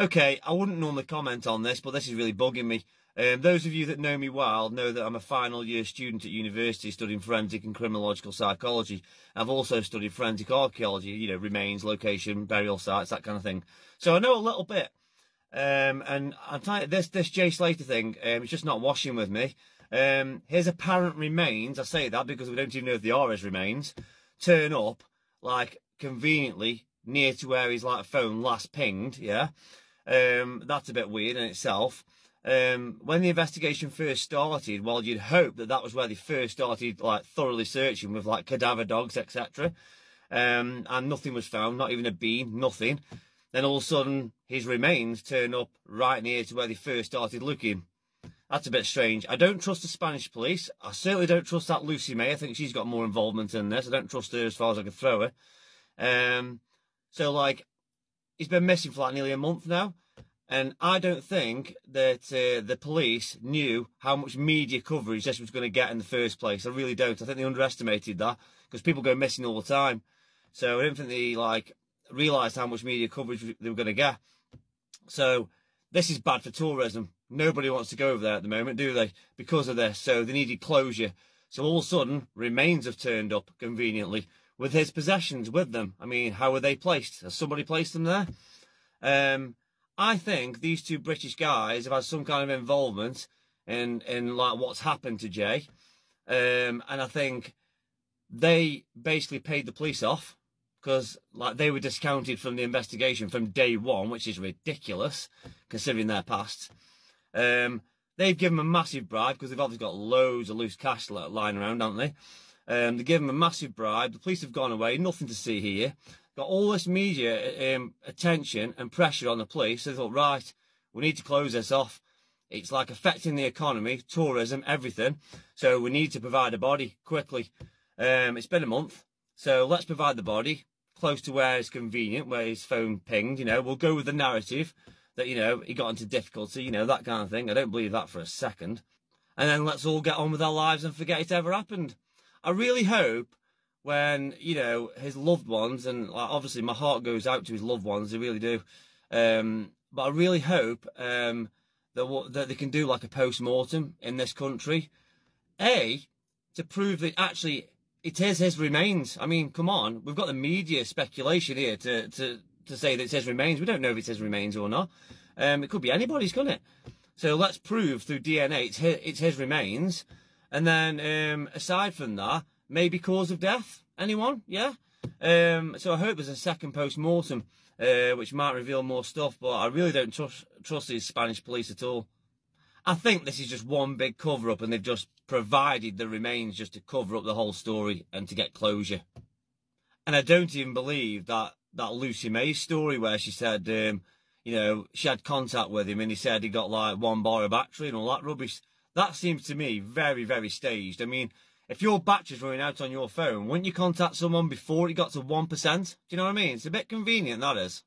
Okay, I wouldn't normally comment on this, but this is really bugging me. Um, those of you that know me well know that I'm a final year student at university studying forensic and criminological psychology. I've also studied forensic archaeology, you know, remains, location, burial sites, that kind of thing. So I know a little bit. Um, and I'm this, this Jay Slater thing, um, just not washing with me. Um, his apparent remains, I say that because we don't even know if they are his remains, turn up, like, conveniently near to where his, like, phone last pinged, yeah? Um, that's a bit weird in itself um, when the investigation first started, well, you'd hope that that was where they first started, like thoroughly searching with like cadaver dogs, etc. Um, and nothing was found, not even a beam, nothing. Then all of a sudden, his remains turn up right near to where they first started looking. That's a bit strange. I don't trust the Spanish police. I certainly don't trust that Lucy Mae. I think she's got more involvement in this. I don't trust her as far as I can throw her. Um, so, like, he's been missing for like nearly a month now. And I don't think that uh, the police knew how much media coverage this was going to get in the first place. I really don't. I think they underestimated that because people go missing all the time. So I don't think they like realised how much media coverage they were going to get. So this is bad for tourism. Nobody wants to go over there at the moment, do they? Because of this. So they needed closure. So all of a sudden, remains have turned up conveniently with his possessions with them. I mean, how were they placed? Has somebody placed them there? Um, I think these two British guys have had some kind of involvement in in like what's happened to Jay, um, and I think they basically paid the police off because like they were discounted from the investigation from day one, which is ridiculous considering their past. Um, they've given them a massive bribe because they've obviously got loads of loose cash lying around, haven't they? Um, they give them a massive bribe. The police have gone away, nothing to see here got all this media um, attention and pressure on the police. They thought, right, we need to close this off. It's like affecting the economy, tourism, everything. So we need to provide a body quickly. Um, it's been a month, so let's provide the body close to where it's convenient, where his phone pinged. You know, we'll go with the narrative that you know he got into difficulty, you know that kind of thing. I don't believe that for a second. And then let's all get on with our lives and forget it ever happened. I really hope when you know his loved ones, and like, obviously my heart goes out to his loved ones. They really do. Um, but I really hope um, that that they can do like a post mortem in this country. A to prove that actually it is his remains. I mean, come on, we've got the media speculation here to to to say that it's his remains. We don't know if it's his remains or not. Um, it could be anybody's, couldn't it? So let's prove through DNA it's his, it's his remains. And then um, aside from that, maybe cause of death. Anyone? Yeah. Um, so I hope there's a second post-mortem, uh, which might reveal more stuff. But I really don't trust trust these Spanish police at all. I think this is just one big cover-up, and they've just provided the remains just to cover up the whole story and to get closure. And I don't even believe that that Lucy Mae story where she said, um, you know, she had contact with him and he said he got like one bar of battery and all that rubbish. That seems to me very, very staged. I mean, if your battery's running out on your phone, wouldn't you contact someone before it got to 1%? Do you know what I mean? It's a bit convenient, that is.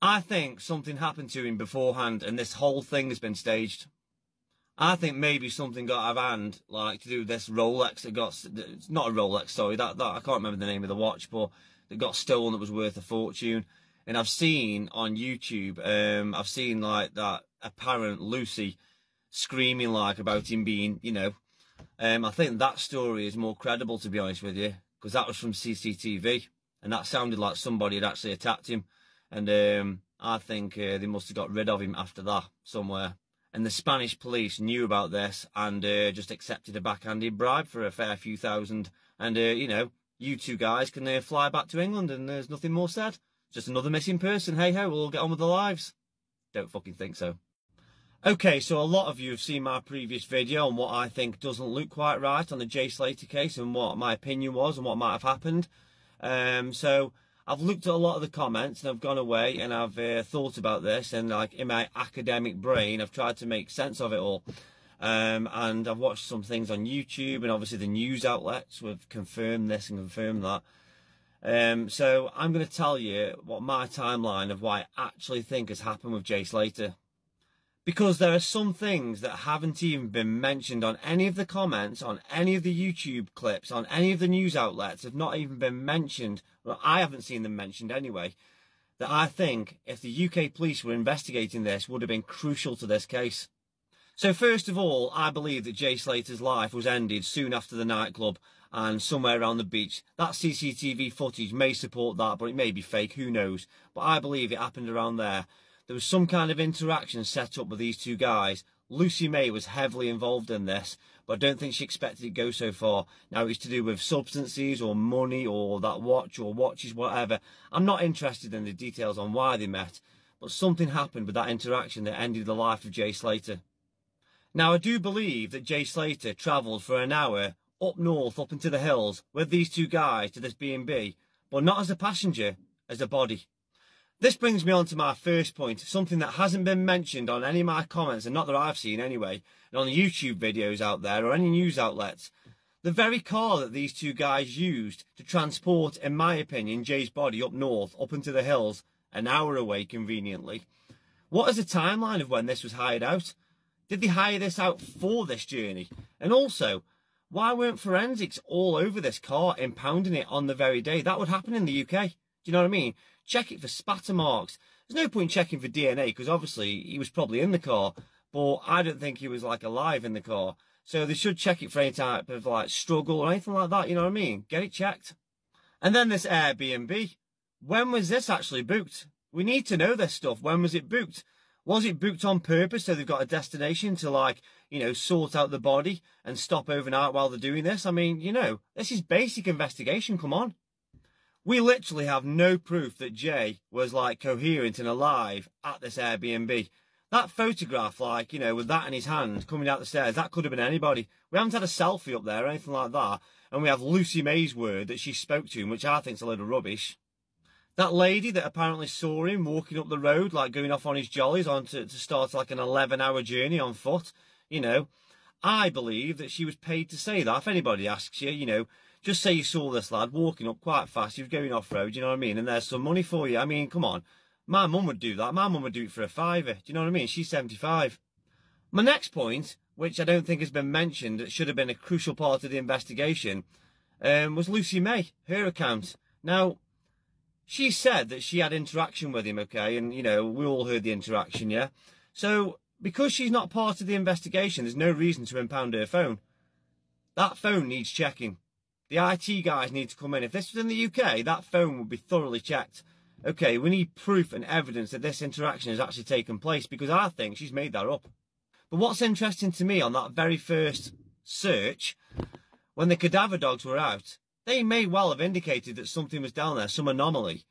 I think something happened to him beforehand and this whole thing has been staged. I think maybe something got out of hand, like to do with this Rolex that got, it's not a Rolex, sorry, that, that, I can't remember the name of the watch, but that got stolen that was worth a fortune. And I've seen on YouTube, um, I've seen like that apparent Lucy screaming like about him being, you know, um, I think that story is more credible, to be honest with you, because that was from CCTV, and that sounded like somebody had actually attacked him. And um, I think uh, they must have got rid of him after that somewhere. And the Spanish police knew about this and uh, just accepted a backhanded bribe for a fair few thousand. And, uh, you know, you two guys can uh, fly back to England and there's nothing more said. Just another missing person. Hey ho, we'll all get on with our lives. Don't fucking think so. Okay, so a lot of you have seen my previous video on what I think doesn't look quite right on the Jay Slater case and what my opinion was and what might have happened. Um, so I've looked at a lot of the comments and I've gone away and I've uh, thought about this and like in my academic brain I've tried to make sense of it all. Um, and I've watched some things on YouTube and obviously the news outlets have confirmed this and confirmed that. Um, so I'm going to tell you what my timeline of why I actually think has happened with Jay Slater because there are some things that haven't even been mentioned on any of the comments, on any of the YouTube clips, on any of the news outlets, have not even been mentioned. Well, I haven't seen them mentioned anyway. that I think if the UK police were investigating this would have been crucial to this case. So first of all, I believe that Jay Slater's life was ended soon after the nightclub and somewhere around the beach. That CCTV footage may support that, but it may be fake, who knows. But I believe it happened around there. There was some kind of interaction set up with these two guys. Lucy Mae was heavily involved in this, but I don't think she expected it to go so far. Now it's to do with substances or money or that watch or watches, whatever. I'm not interested in the details on why they met, but something happened with that interaction that ended the life of Jay Slater. Now, I do believe that Jay Slater travelled for an hour up north, up into the hills, with these two guys to this B&B, but not as a passenger, as a body. This brings me on to my first point, something that hasn't been mentioned on any of my comments, and not that I've seen anyway, and on the YouTube videos out there or any news outlets. The very car that these two guys used to transport, in my opinion, Jay's body up north, up into the hills, an hour away conveniently. What is the timeline of when this was hired out? Did they hire this out for this journey? And also, why weren't forensics all over this car, impounding it on the very day? That would happen in the UK. Do you know what I mean? Check it for spatter marks. There's no point checking for DNA because obviously he was probably in the car, but I don't think he was like alive in the car. So they should check it for any type of like struggle or anything like that. You know what I mean? Get it checked. And then this Airbnb. When was this actually booked? We need to know this stuff. When was it booked? Was it booked on purpose so they've got a destination to like, you know, sort out the body and stop overnight while they're doing this? I mean, you know, this is basic investigation, come on. We literally have no proof that Jay was like coherent and alive at this Airbnb. That photograph, like, you know, with that in his hand coming out the stairs, that could have been anybody. We haven't had a selfie up there or anything like that. And we have Lucy Mae's word that she spoke to him, which I think's a load of rubbish. That lady that apparently saw him walking up the road, like going off on his jollies on to, to start like an 11 hour journey on foot, you know, I believe that she was paid to say that. If anybody asks you, you know, just say you saw this lad walking up quite fast, he was going off road, you know what I mean? And there's some money for you. I mean, come on. My mum would do that. My mum would do it for a fiver. Do you know what I mean? She's 75. My next point, which I don't think has been mentioned, that should have been a crucial part of the investigation, um, was Lucy Mae, her account. Now, she said that she had interaction with him, okay, and you know we all heard the interaction, yeah. So because she's not part of the investigation, there's no reason to impound her phone. That phone needs checking. The IT guys need to come in. If this was in the UK, that phone would be thoroughly checked. Okay, we need proof and evidence that this interaction has actually taken place because I think she's made that up. But what's interesting to me on that very first search, when the cadaver dogs were out, they may well have indicated that something was down there, some anomaly,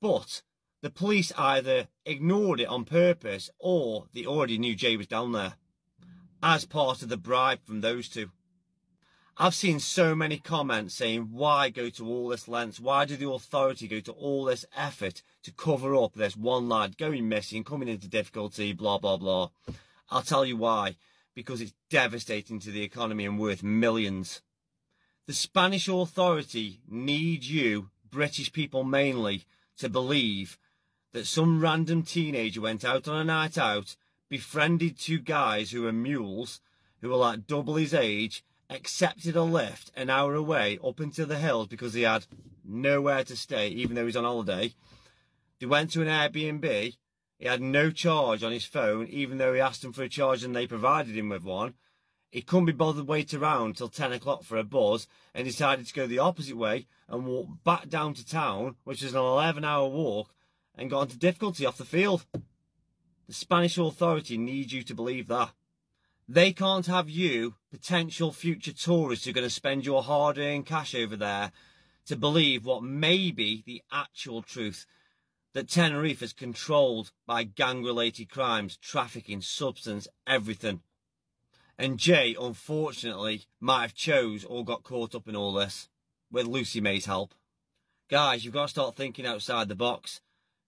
but the police either ignored it on purpose or they already knew Jay was down there as part of the bribe from those two. I've seen so many comments saying, why go to all this lengths? Why do the authority go to all this effort to cover up this one lad going missing, coming into difficulty, blah, blah, blah. I'll tell you why. Because it's devastating to the economy and worth millions. The Spanish authority need you, British people mainly, to believe that some random teenager went out on a night out, befriended two guys who were mules, who were like double his age, accepted a lift an hour away up into the hills because he had nowhere to stay, even though he was on holiday. They went to an Airbnb. He had no charge on his phone, even though he asked them for a charge and they provided him with one. He couldn't be bothered wait around till 10 o'clock for a buzz and decided to go the opposite way and walk back down to town, which is an 11 hour walk, and got into difficulty off the field. The Spanish authority needs you to believe that. They can't have you, potential future tourists who are going to spend your hard earned cash over there, to believe what may be the actual truth that Tenerife is controlled by gang related crimes, trafficking, substance, everything. And Jay, unfortunately, might have chose or got caught up in all this, with Lucy Mae's help. Guys, you've got to start thinking outside the box.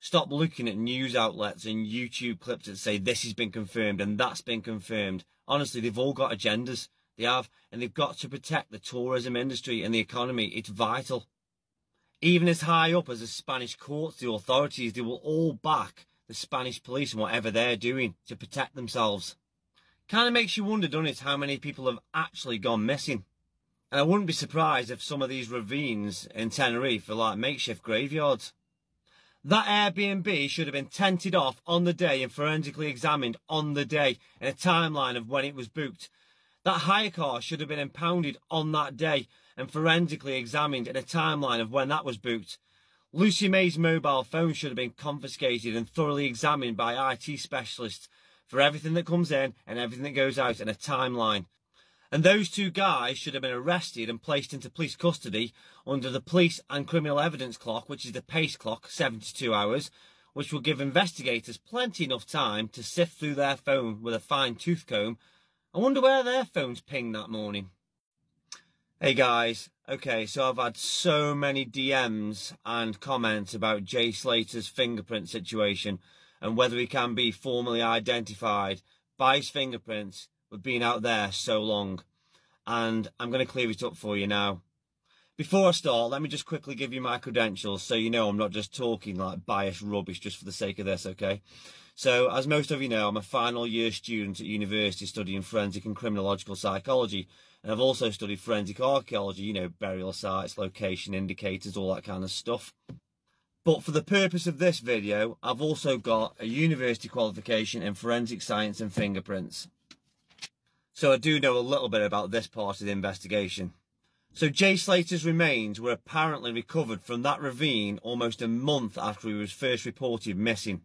Stop looking at news outlets and YouTube clips that say this has been confirmed and that's been confirmed. Honestly, they've all got agendas. They have, and they've got to protect the tourism industry and the economy. It's vital. Even as high up as the Spanish courts, the authorities, they will all back the Spanish police and whatever they're doing to protect themselves. Kind of makes you wonder, doesn't it, how many people have actually gone missing. And I wouldn't be surprised if some of these ravines in Tenerife are like makeshift graveyards. That Airbnb should have been tented off on the day and forensically examined on the day in a timeline of when it was booked. That hire car should have been impounded on that day and forensically examined in a timeline of when that was booked. Lucy Mae's mobile phone should have been confiscated and thoroughly examined by IT specialists for everything that comes in and everything that goes out in a timeline. And those two guys should have been arrested and placed into police custody under the police and criminal evidence clock, which is the PACE clock, 72 hours, which will give investigators plenty enough time to sift through their phone with a fine tooth comb. I wonder where their phones pinged that morning. Hey guys, okay, so I've had so many DMs and comments about Jay Slater's fingerprint situation and whether he can be formally identified by his fingerprints with being out there so long. And I'm going to clear it up for you now. Before I start, let me just quickly give you my credentials so you know I'm not just talking like biased rubbish just for the sake of this, okay? So, as most of you know, I'm a final year student at university studying forensic and criminological psychology. And I've also studied forensic archaeology, you know, burial sites, location indicators, all that kind of stuff. But for the purpose of this video, I've also got a university qualification in forensic science and fingerprints. So I do know a little bit about this part of the investigation. So Jay Slater's remains were apparently recovered from that ravine almost a month after he was first reported missing.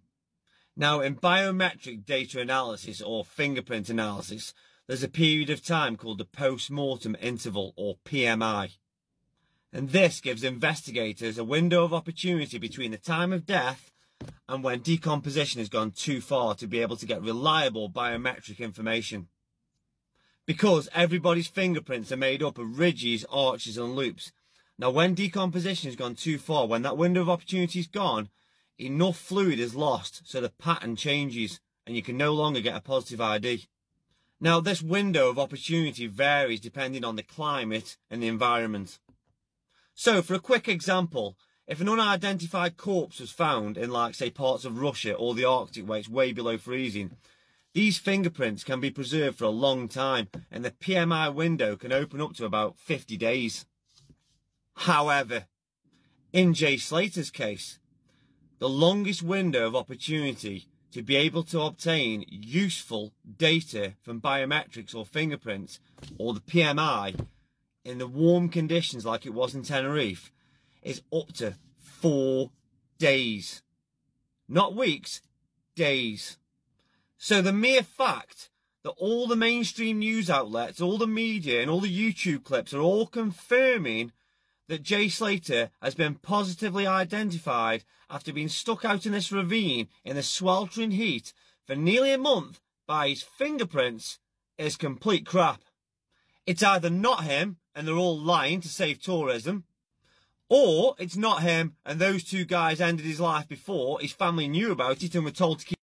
Now, in biometric data analysis or fingerprint analysis, there's a period of time called the post-mortem interval or PMI. And this gives investigators a window of opportunity between the time of death and when decomposition has gone too far to be able to get reliable biometric information because everybody's fingerprints are made up of ridges, arches and loops. Now when decomposition has gone too far, when that window of opportunity is gone, enough fluid is lost so the pattern changes and you can no longer get a positive ID. Now this window of opportunity varies depending on the climate and the environment. So for a quick example, if an unidentified corpse was found in like say parts of Russia or the Arctic where it's way below freezing, these fingerprints can be preserved for a long time and the PMI window can open up to about 50 days. However, in Jay Slater's case, the longest window of opportunity to be able to obtain useful data from biometrics or fingerprints or the PMI in the warm conditions like it was in Tenerife is up to four days. Not weeks, days. So the mere fact that all the mainstream news outlets, all the media and all the YouTube clips are all confirming that Jay Slater has been positively identified after being stuck out in this ravine in the sweltering heat for nearly a month by his fingerprints is complete crap. It's either not him and they're all lying to save tourism, or it's not him and those two guys ended his life before his family knew about it and were told to keep